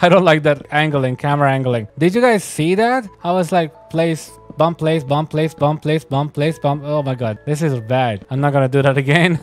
I don't like that angling, camera angling. Did you guys see that? I was like, place, bump place, bump place, bump place, bump place, bump. Oh my god, this is bad. I'm not gonna do that again.